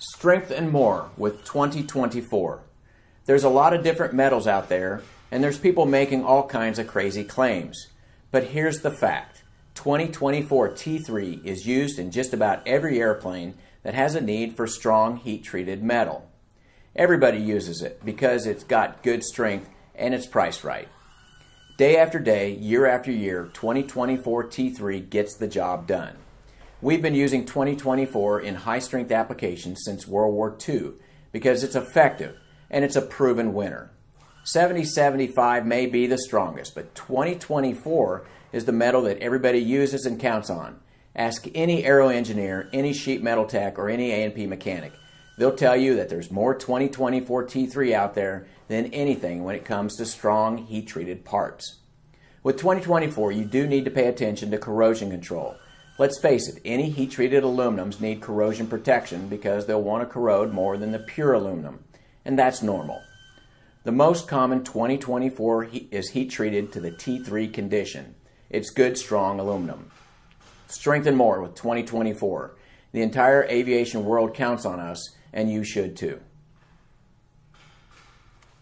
Strength and more with 2024. There's a lot of different metals out there, and there's people making all kinds of crazy claims. But here's the fact 2024 T3 is used in just about every airplane that has a need for strong heat treated metal. Everybody uses it because it's got good strength and it's priced right. Day after day, year after year, 2024 T3 gets the job done. We've been using 2024 in high strength applications since World War II because it's effective and it's a proven winner. 7075 may be the strongest, but 2024 is the metal that everybody uses and counts on. Ask any aero engineer, any sheet metal tech, or any A&P mechanic. They'll tell you that there's more 2024 T3 out there than anything when it comes to strong heat treated parts. With 2024, you do need to pay attention to corrosion control. Let's face it, any heat treated aluminums need corrosion protection because they'll want to corrode more than the pure aluminum, and that's normal. The most common 2024 is heat treated to the T3 condition. It's good, strong aluminum. Strengthen more with 2024. The entire aviation world counts on us, and you should too.